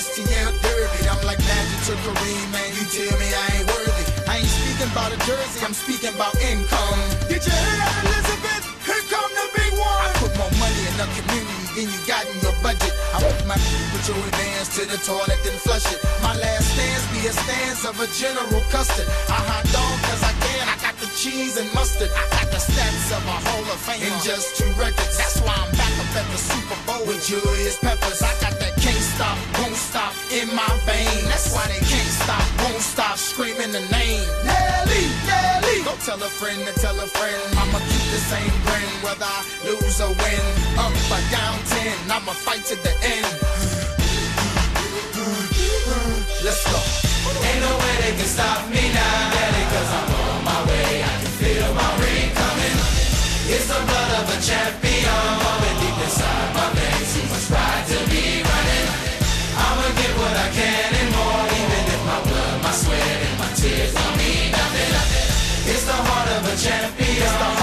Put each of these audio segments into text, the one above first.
STL Derby. I'm like Magic to Kareem, man. You tell me I ain't worthy. I ain't speaking about a jersey, I'm speaking about income. Did you hear that, Elizabeth? Here come the big one. I put more money in the community than you got in your budget. I want my put your advance to the toilet, then flush it. My last stance be a stance of a General Custard. I hot dog cause I can. I got the cheese and mustard. I got the stats of a Hall of Fame in just two records. That's why I'm back up at the Super Bowl with Julius Peppers. I got that can't stop, won't in my vein. That's why they can't stop, won't stop screaming the name. Nelly, Nelly. Go tell a friend to tell a friend. I'ma keep the same grin whether I lose or win. Up or down ten, I'ma fight to the end. Let's go. Ain't no way they can stop me It's the heart of a champion.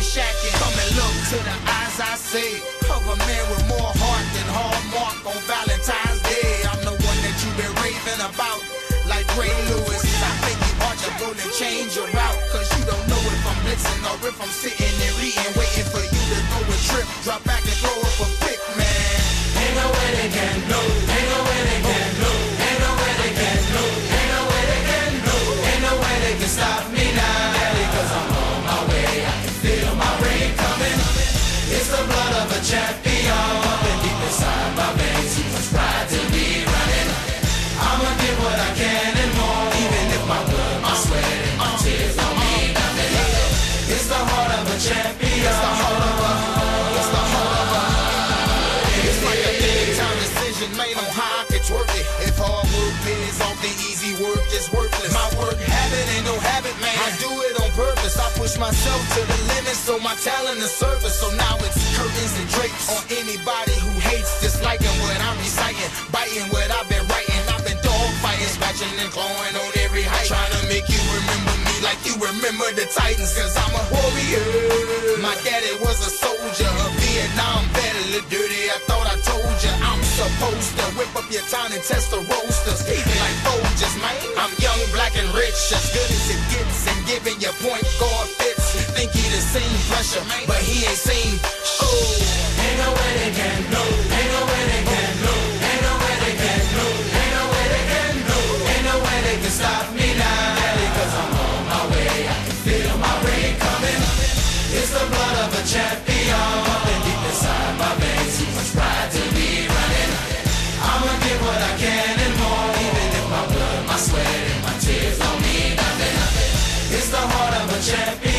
And Shaqin'. Come and look to the eyes I see Of a man with more heart than Hallmark on Valentine's Day. I'm the one that you've been raving about. Like Ray Lewis, I think you arch a goal and change your route. Cause you don't know if I'm blitzing or if I'm sitting It's the blood of a champion, pumping deep inside my veins. Too much pride to be running. I'ma get what I can and more, even if my blood, my sweat, and my tears don't mean nothing. It's the heart of a champion. It's the heart of a. It's the heart of a. It's like a big time decision made on how I could twerk it. If hard work pays off, the easy work is worthless. My work habit ain't no habit, man. I do it push myself to the limit, so my talent is surface. So now it's curtains and drapes on anybody who hates, disliking what I'm reciting, biting what I've been writing. I've been dog fighting, scratching and clawing on every height, trying to make you remember me like you remember the Titans. Cause I'm a warrior. My daddy was a soldier, a Vietnam little dirty. I thought I told you I'm supposed to whip up your town and test the roasters. Like Folgers, man. the heart of a champion.